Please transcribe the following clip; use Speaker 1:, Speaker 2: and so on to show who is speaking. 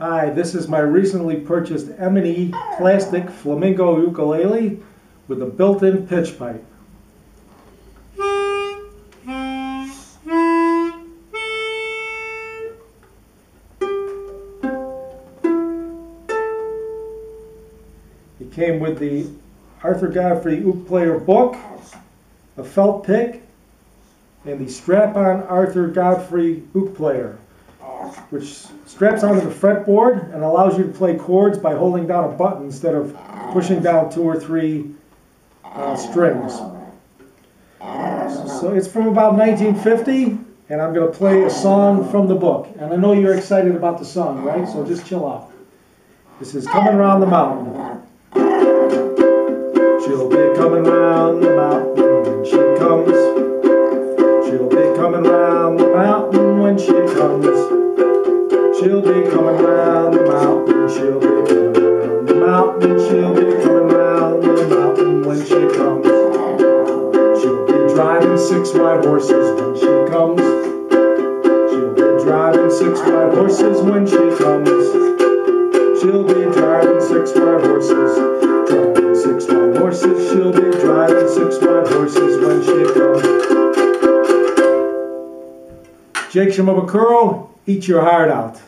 Speaker 1: Hi, this is my recently purchased Emenee plastic flamingo ukulele with a built-in pitch pipe. It came with the Arthur Godfrey Uke Player book, a felt pick, and the strap-on Arthur Godfrey Uke Player, which straps onto the fretboard and allows you to play chords by holding down a button instead of pushing down two or three uh, strings. So it's from about 1950, and I'm going to play a song from the book. And I know you're excited about the song, right? So just chill out. This is Coming Round the Mountain. She'll be coming round the mountain. She'll be coming round the mountain. She'll be coming round the mountain when she comes. She'll be driving six white horses when she comes. She'll be driving six white horses when she comes. She'll be driving six white horses. Driving six white horses. She'll be driving six white horses when she comes. Jake Shimabukuro, eat your heart out.